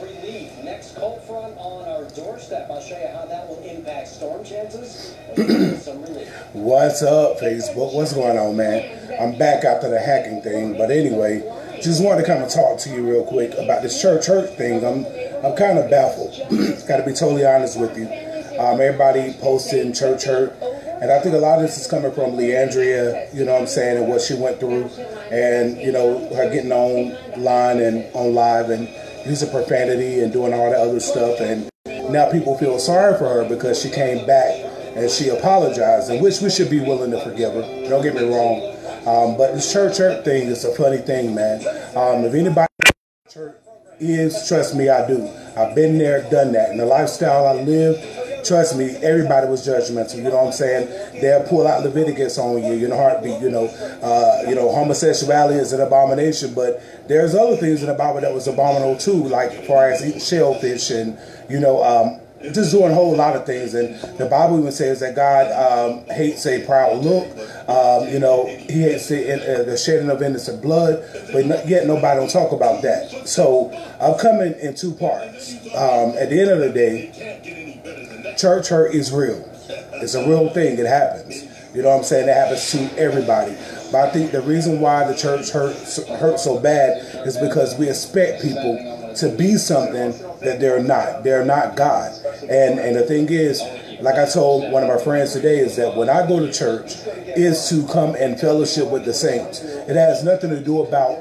relief. Next cold front on our doorstep. I'll show you how that will impact storm chances. What's up, Facebook? What's going on, man? I'm back after the hacking thing, but anyway, just wanted to kind of talk to you real quick about this church hurt thing. I'm I'm kind of baffled. Got to be totally honest with you. Um, everybody posting church hurt, and I think a lot of this is coming from LeAndria. You know what I'm saying, and what she went through, and you know her getting online and on live and using profanity and doing all that other stuff, and now people feel sorry for her because she came back and she apologized, and which we should be willing to forgive her. Don't get me wrong. Um, but this church hurt thing is a funny thing, man. Um, if anybody is, trust me, I do. I've been there, done that. And the lifestyle I live, trust me, everybody was judgmental. You know what I'm saying? They'll pull out Leviticus on you, you know, heartbeat. You know, uh, you know, homosexuality is an abomination, but there's other things in the Bible that was abominable too, like as far as eating shellfish and you know, um, just doing a whole lot of things. And the Bible even says that God um, hates a proud look. Um, you know, He hates the, uh, the shedding of innocent blood, but yet nobody don't talk about that. So I'm coming in two parts. Um, at the end of the day, church hurt is real. It's a real thing. It happens. You know what I'm saying? It happens to everybody. But I think the reason why the church hurts hurt so bad is because we expect people to be something that they're not. They're not God. And and the thing is, like I told one of my friends today, is that when I go to church, is to come and fellowship with the saints. It has nothing to do about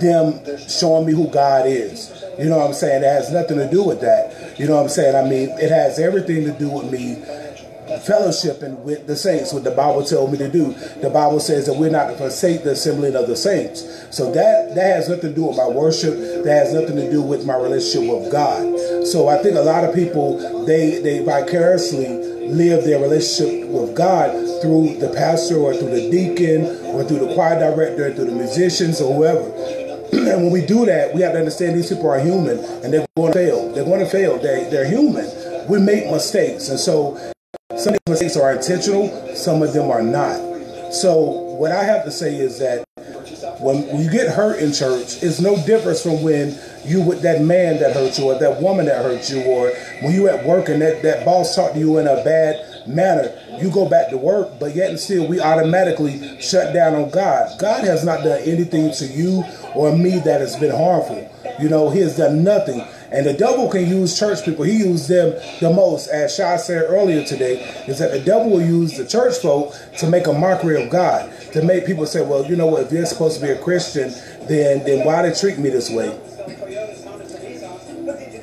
them showing me who God is. You know what I'm saying? It has nothing to do with that. You know what I'm saying? I mean, it has everything to do with me fellowshipping with the saints, what the Bible tells me to do. The Bible says that we're not to forsake the assembling of the saints. So that that has nothing to do with my worship. That has nothing to do with my relationship with God. So I think a lot of people they they vicariously live their relationship with God through the pastor or through the deacon or through the choir director, or through the musicians or whoever. and when we do that, we have to understand these people are human and they're going to fail. They're going to fail. They, they're human. We make mistakes. And so some of these mistakes are intentional, some of them are not. So what I have to say is that when you get hurt in church, it's no difference from when you with that man that hurt you or that woman that hurt you or when you at work and that, that boss talked to you in a bad manner, you go back to work, but yet and still we automatically shut down on God. God has not done anything to you or me that has been harmful. You know, he has done nothing. And the devil can use church people. He used them the most. As Shah said earlier today, is that the devil will use the church folk to make a mockery of God. To make people say, well, you know what, if you're supposed to be a Christian, then then why they treat me this way?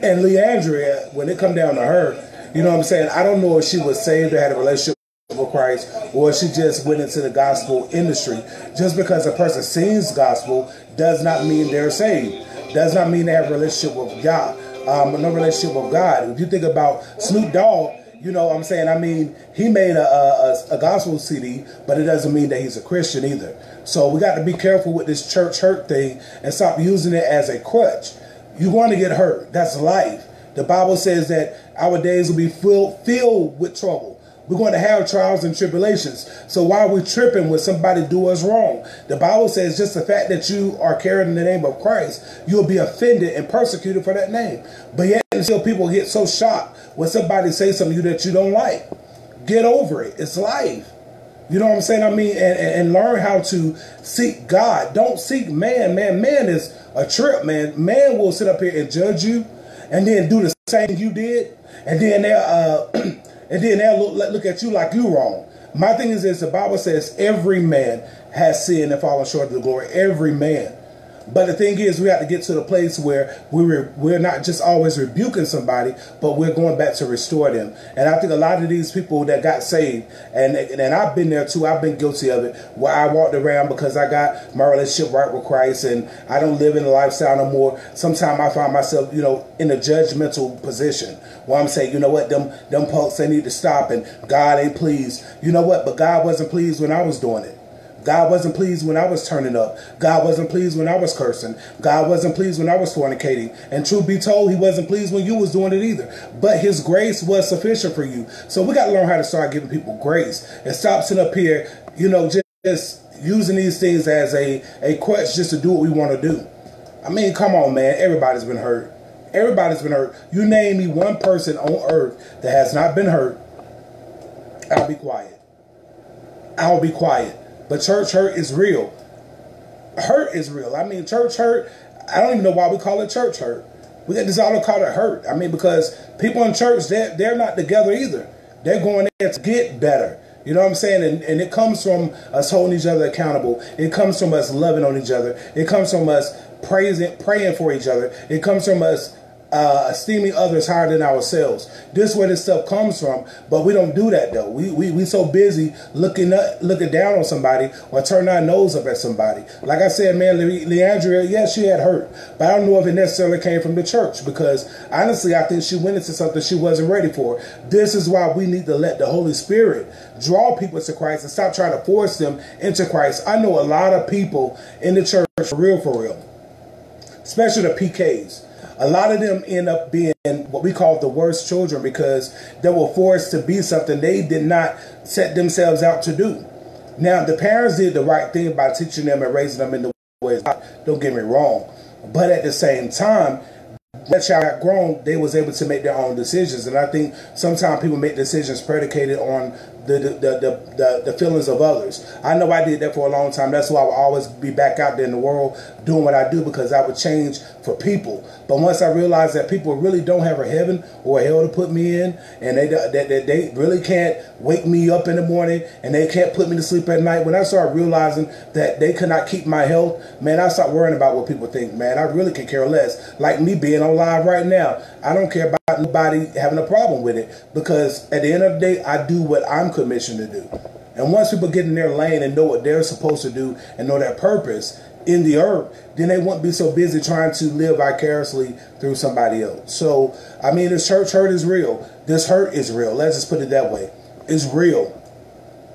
And LeAndria, when it come down to her, you know what I'm saying? I don't know if she was saved or had a relationship with Christ, or she just went into the gospel industry. Just because a person sings gospel does not mean they're saved. Does not mean they have a relationship with God. Um, no relationship with God. If you think about Snoop Dogg, you know what I'm saying? I mean, he made a, a, a, gospel CD, but it doesn't mean that he's a Christian either. So we got to be careful with this church hurt thing and stop using it as a crutch. You're going to get hurt. That's life. The Bible says that our days will be filled, filled with trouble. We're going to have trials and tribulations. So why are we tripping when somebody do us wrong? The Bible says just the fact that you are carrying the name of Christ, you'll be offended and persecuted for that name. But yet until people get so shocked when somebody says something to you that you don't like. Get over it. It's life. You know what I'm saying? I mean, and, and learn how to seek God. Don't seek man. Man, man is a trip, man. Man will sit up here and judge you and then do the same you did. And then they'll, uh, and then they'll look, look at you like you're wrong. My thing is this, the Bible says every man has sinned and fallen short of the glory. Every man. But the thing is, we have to get to the place where we are we're not just always rebuking somebody, but we're going back to restore them. And I think a lot of these people that got saved, and and I've been there too. I've been guilty of it. Where I walked around because I got my relationship right with Christ, and I don't live in the lifestyle no more. Sometimes I find myself, you know, in a judgmental position where I'm saying, you know what, them them punks they need to stop, and God ain't pleased. You know what? But God wasn't pleased when I was doing it. God wasn't pleased when I was turning up. God wasn't pleased when I was cursing. God wasn't pleased when I was fornicating. And truth be told, he wasn't pleased when you was doing it either. But his grace was sufficient for you. So we got to learn how to start giving people grace and stop sitting up here, you know, just, using these things as a, a crutch just to do what we want to do. I mean, come on, man. Everybody's been hurt. Everybody's been hurt. You name me one person on earth that has not been hurt, I'll be quiet. I'll be quiet. But church hurt is real. Hurt is real. I mean, church hurt. I don't even know why we call it church hurt. We got this auto call it hurt. I mean, because people in church, they're, they're not together either. They're going there to get better. You know what I'm saying? And, and it comes from us holding each other accountable. It comes from us loving on each other. It comes from us praising, praying for each other. It comes from us uh, esteeming others higher than ourselves. This is where this stuff comes from, but we don't do that though. We we we so busy looking up, looking down on somebody or turning our nose up at somebody. Like I said, man, Le- LeAndria, yes, she had hurt, but I don't know if it necessarily came from the church because honestly, I think she went into something she wasn't ready for. This is why we need to let the Holy Spirit draw people to Christ and stop trying to force them into Christ. I know a lot of people in the church for real, for real, especially the PKs a lot of them end up being what we call the worst children because they were forced to be something they did not set themselves out to do. Now, the parents did the right thing by teaching them and raising them in the ways. Don't get me wrong, but at the same time, that child got grown, they was able to make their own decisions. And I think sometimes people make decisions predicated on the the, the, the, the, feelings of others. I know I did that for a long time. That's why I will always be back out there in the world doing what I do because I would change for people. But once I realized that people really don't have a heaven or a hell to put me in, and they that they really can't wake me up in the morning and they can't put me to sleep at night. When I started realizing that they could not keep my health, man, I stopped worrying about what people think. Man, I really could care less. Like me being on live right now, I don't care about nobody having a problem with it because at the end of the day, I do what I'm commissioned to do. And once people get in their lane and know what they're supposed to do and know their purpose in the earth, then they won't be so busy trying to live vicariously through somebody else. So, I mean, this church hurt is real. This hurt is real. Let's just put it that way. It's real.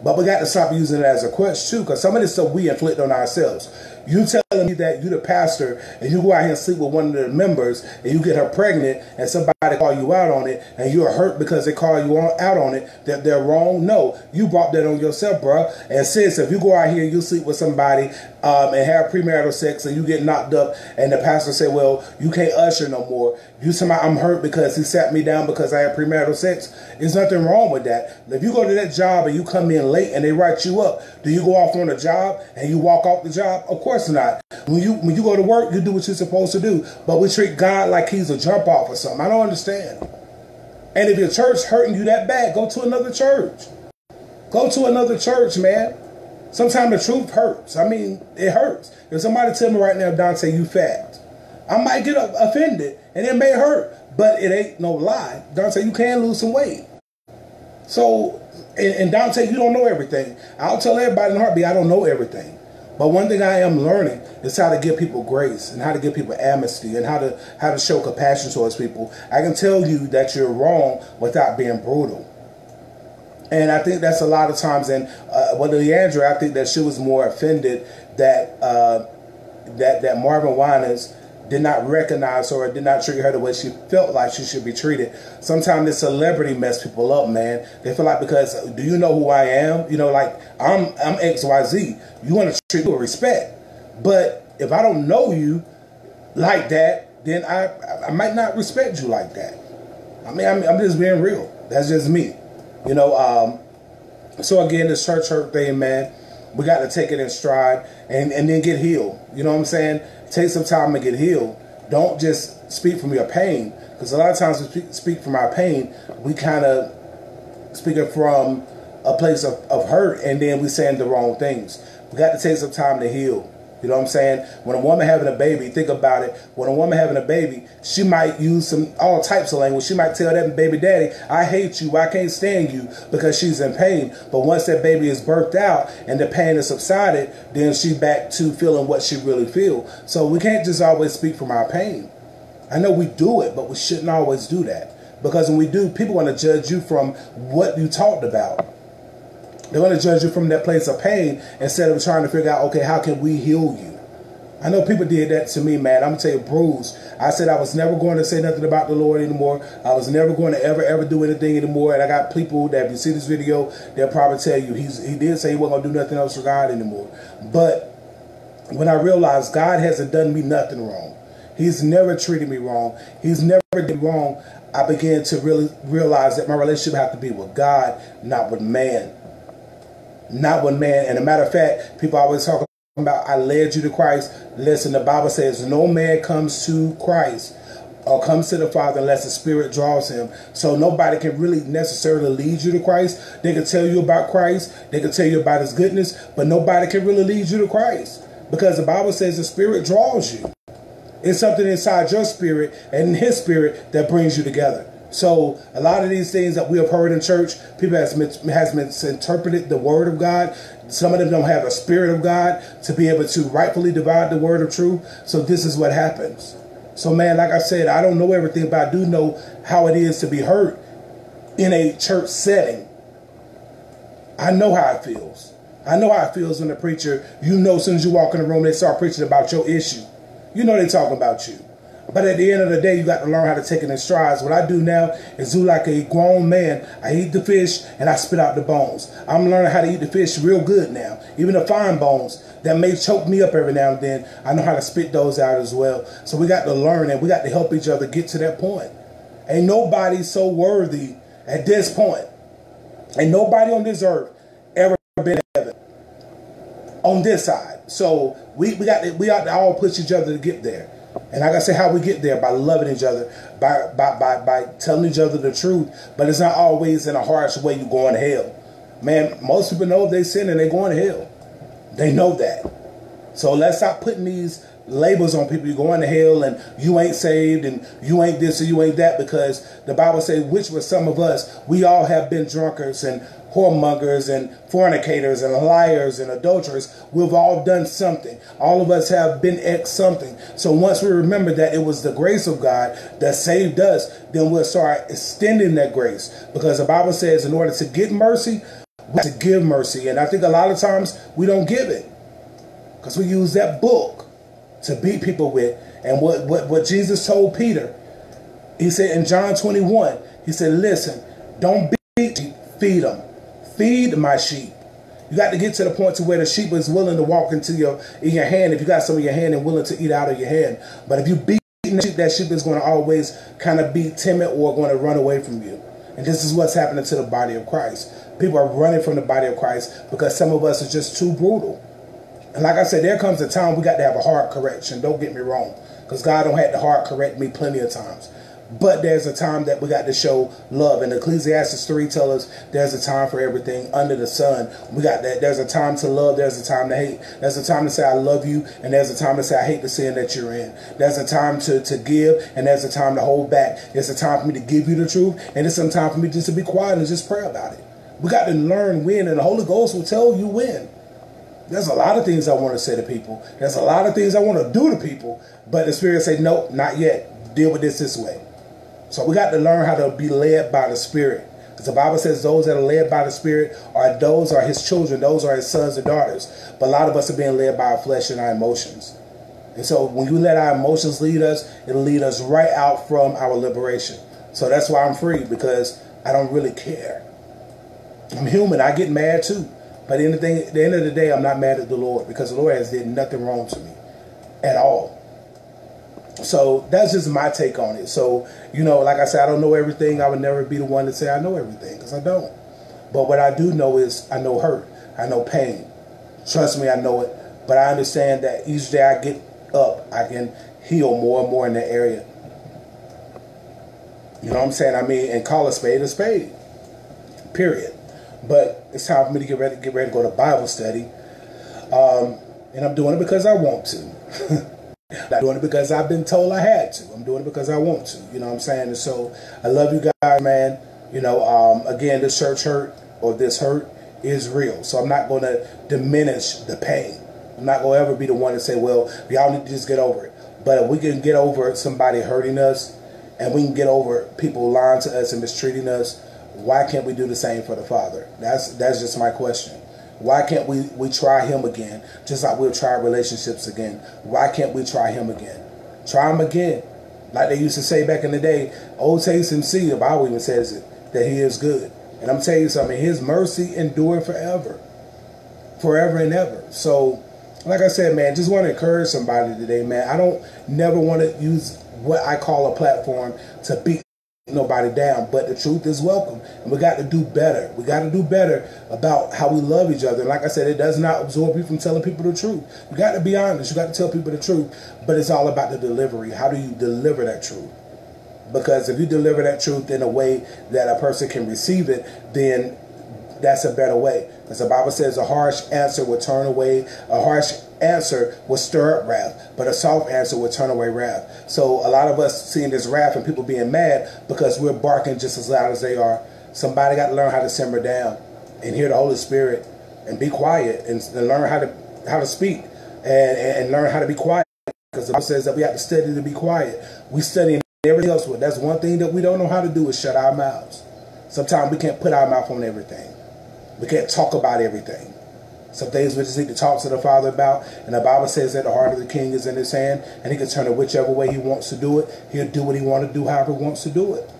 But we got to stop using it as a quest too, because some of this stuff we inflict on ourselves. You telling me that you the pastor and you go out here and sleep with one of the members and you get her pregnant and somebody call you out on it and you're hurt because they call you out on it that they're wrong? No, you brought that on yourself, bro. And sis, if you go out here and you sleep with somebody um, and have premarital sex and you get knocked up and the pastor say, well, you can't usher no more. You somebody I'm hurt because he sat me down because I had premarital sex. There's nothing wrong with that. If you go to that job and you come in late and they write you up, do you go off on a job and you walk off the job? Of course not. When you when you go to work, you do what you're supposed to do. But we treat God like he's a jump off or something. I don't understand. And if your church hurting you that bad, go to another church. Go to another church, man. Sometimes the truth hurts. I mean, it hurts. If somebody tell me right now, Dontae, you fat, I might get offended, and it may hurt, but it ain't no lie. Dontae, you can lose some weight. So, and, and Dontae, you don't know everything. I'll tell everybody in heartbeat, I don't know everything. But one thing I am learning is how to give people grace and how to give people amnesty and how to how to show compassion towards people. I can tell you that you're wrong without being brutal. And I think that's a lot of times. And uh, with LeAndria, I think that she was more offended that uh, that that Marvin Winans did not recognize her or did not treat her the way she felt like she should be treated. Sometimes this celebrity mess people up, man. They feel like because do you know who I am? You know, like I'm I'm XYZ. You want to treat me with respect. But if I don't know you like that, then I I might not respect you like that. I mean, I'm, I'm just being real. That's just me. You know, um, so again, this church hurt thing, man, we got to take it in stride and, and then get healed. You know what I'm saying? Take some time to get healed. Don't just speak from your pain. Because a lot of times we speak from our pain, we kind of speak it from a place of, of hurt and then we saying the wrong things. We got to take some time to heal. You know what I'm saying? When a woman having a baby, think about it. When a woman having a baby, she might use some all types of language. She might tell that baby daddy, I hate you, I can't stand you because she's in pain. But once that baby is birthed out and the pain has subsided, then she's back to feeling what she really feels. So we can't just always speak from our pain. I know we do it, but we shouldn't always do that. Because when we do, people want to judge you from what you talked about. They're going to judge you from that place of pain instead of trying to figure out, okay, how can we heal you? I know people did that to me, man. I'm gonna tell you, Bruce. I said I was never going to say nothing about the Lord anymore. I was never going to ever, ever do anything anymore. And I got people that, if you see this video, they'll probably tell you he's he did say he wasn't gonna do nothing else for God anymore. But when I realized God hasn't done me nothing wrong, He's never treated me wrong. He's never did wrong. I began to really realize that my relationship had to be with God, not with man. Not with man. And a matter of fact, people always talk about I led you to Christ. Listen, the Bible says no man comes to Christ or comes to the Father unless the Spirit draws him. So nobody can really necessarily lead you to Christ. They can tell you about Christ, they can tell you about his goodness, but nobody can really lead you to Christ. Because the Bible says the Spirit draws you. It's something inside your spirit and his spirit that brings you together. So a lot of these things that we have heard in church, people has, has misinterpreted the word of God. Some of them don't have a spirit of God to be able to rightfully divide the word of truth. So this is what happens. So man, like I said, I don't know everything, but I do know how it is to be hurt in a church setting. I know how it feels. I know how it feels when the preacher, you know, as soon as you walk in the room, they start preaching about your issue. You know they talking about you. But at the end of the day, you got to learn how to take it in strides. What I do now is do like a grown man. I eat the fish and I spit out the bones. I'm learning how to eat the fish real good now. Even the fine bones that may choke me up every now and then, I know how to spit those out as well. So we got to learn and we got to help each other get to that point. Ain't nobody so worthy at this point. Ain't nobody on this earth ever been heaven on this side. So we, we got to, we got to all push each other to get there. And like I say, how we get there by loving each other, by by by by telling each other the truth. But it's not always in a harsh way. You going to hell, man. Most people know they sin and they going to hell. They know that. So let's stop putting these labels on people. You're going to hell and you ain't saved and you ain't this or you ain't that because the Bible says, which were some of us, we all have been drunkards and whoremongers and fornicators and liars and adulterers. We've all done something. All of us have been ex something. So once we remember that it was the grace of God that saved us, then we'll start extending that grace. Because the Bible says in order to get mercy, we have to give mercy. And I think a lot of times we don't give it. Because we use that book to beat people with. And what, what, what Jesus told Peter, he said in John 21, he said, listen, don't beat, feed them feed my sheep. You got to get to the point to where the sheep is willing to walk into your in your hand. If you got some in your hand and willing to eat out of your hand, but if you beat the sheep, that sheep is going to always kind of be timid or going to run away from you. And this is what's happening to the body of Christ. People are running from the body of Christ because some of us are just too brutal. And like I said, there comes a time we got to have a heart correction. Don't get me wrong, because God don't have to heart correct me plenty of times. But there's a time that we got to show love. And Ecclesiastes 3 tell us there's a time for everything under the sun. We got that. There's a time to love. There's a time to hate. There's a time to say I love you. And there's a time to say I hate the sin that you're in. There's a time to, to give. And there's a time to hold back. It's a time for me to give you the truth. And it's some time for me just to be quiet and just pray about it. We got to learn when. And the Holy Ghost will tell you when. There's a lot of things I want to say to people. There's a lot of things I want to do to people. But the Spirit say, nope, not yet. Deal with this this way. So we got to learn how to be led by the Spirit. Because the Bible says those that are led by the Spirit are those are his children, those are his sons and daughters. But a lot of us are being led by our flesh and our emotions. And so when you let our emotions lead us, it'll lead us right out from our liberation. So that's why I'm free, because I don't really care. I'm human, I get mad too. But at the end of the day, I'm not mad at the Lord because the Lord has did nothing wrong to me at all. So that's just my take on it. So, you know, like I said, I don't know everything. I would never be the one to say I know everything because I don't. But what I do know is I know hurt. I know pain. Trust me, I know it. But I understand that each day I get up, I can heal more and more in that area. You know what I'm saying? I mean, and call a spade a spade. Period. But it's time for me to get ready, get ready to go to Bible study. Um, and I'm doing it because I want to. I'm not doing it because I've been told I had to. I'm doing it because I want to. You know what I'm saying? And so I love you guys, man. You know, um, again, this church hurt or this hurt is real. So I'm not going to diminish the pain. I'm not going to ever be the one to say, well, y'all need to just get over it. But if we can get over somebody hurting us and we can get over people lying to us and mistreating us, why can't we do the same for the Father? That's that's just my question. Why can't we, we try him again? Just like we'll try relationships again. Why can't we try him again? Try him again. Like they used to say back in the day, old taste and see, the Bible even says it, that he is good. And I'm telling you something, his mercy endured forever. Forever and ever. So like I said, man, just want to encourage somebody today, man. I don't never want to use what I call a platform to beat nobody down, but the truth is welcome. And we got to do better. We got to do better about how we love each other. Like I said, it does not absorb you from telling people the truth. You got to be honest. You got to tell people the truth. But it's all about the delivery. How do you deliver that truth? Because if you deliver that truth in a way that a person can receive it, then that's a better way. Because the Bible says a harsh answer will turn away, a harsh answer will stir up wrath, but a soft answer will turn away wrath. So a lot of us seeing this wrath and people being mad because we're barking just as loud as they are. Somebody got to learn how to simmer down and hear the Holy Spirit and be quiet and, and learn how to how to speak and, and learn how to be quiet. Because the Bible says that we have to study to be quiet. We study everything else. That's one thing that we don't know how to do is shut our mouths. Sometimes we can't put our mouth on everything. We can't talk about everything. Some things we just need to talk to the Father about. And the Bible says that the heart of the king is in his hand, and he can turn it whichever way he wants to do it. He'll do what he wants to do, however he wants to do it.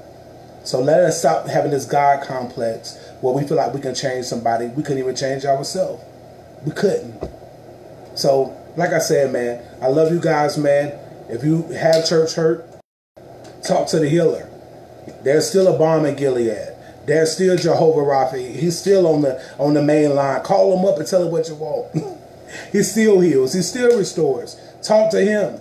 So let us stop having this God complex where we feel like we can change somebody. We couldn't even change ourselves. We couldn't. So, like I said, man, I love you guys, man. If you have church hurt, talk to the healer. There's still a balm in Gilead. There's still Jehovah Rapha. He's still on the on the main line. Call him up and tell him what you want. he still heals. He still restores. Talk to him.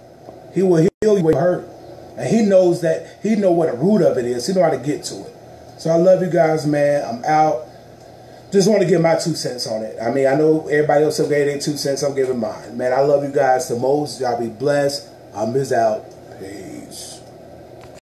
He will heal you when you hurt. And he knows that he know what the root of it is. He know how to get to it. So I love you guys, man. I'm out. Just want to give my two cents on it. I mean, I know everybody else have gave their two cents. I'm giving mine. Man, I love you guys the most. Y'all be blessed. I'm Miz out.